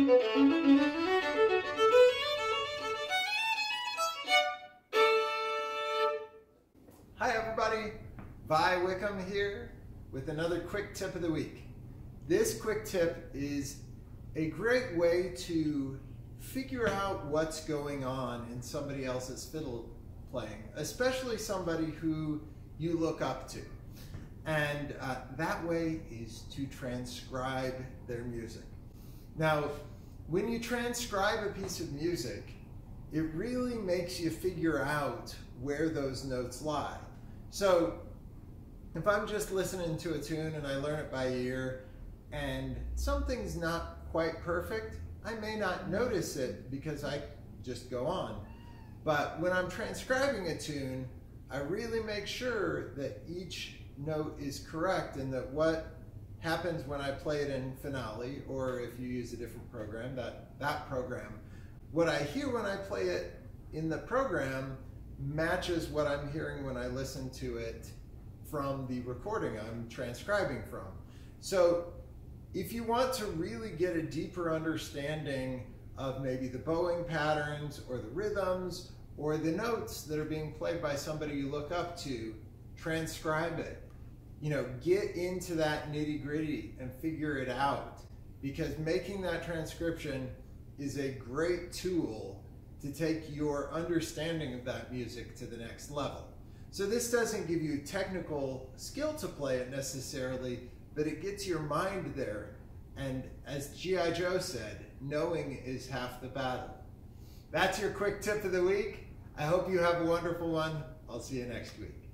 Hi everybody, Vi Wickam here with another quick tip of the week. This quick tip is a great way to figure out what's going on in somebody else's fiddle playing, especially somebody who you look up to. And uh, that way is to transcribe their music. Now, when you transcribe a piece of music, it really makes you figure out where those notes lie. So if I'm just listening to a tune and I learn it by ear and something's not quite perfect, I may not notice it because I just go on. But when I'm transcribing a tune, I really make sure that each note is correct and that what happens when I play it in Finale, or if you use a different program, that, that program, what I hear when I play it in the program matches what I'm hearing when I listen to it from the recording I'm transcribing from. So if you want to really get a deeper understanding of maybe the bowing patterns or the rhythms or the notes that are being played by somebody you look up to, transcribe it. You know, get into that nitty gritty and figure it out because making that transcription is a great tool to take your understanding of that music to the next level. So this doesn't give you technical skill to play it necessarily, but it gets your mind there. And as G.I. Joe said, knowing is half the battle. That's your quick tip of the week. I hope you have a wonderful one. I'll see you next week.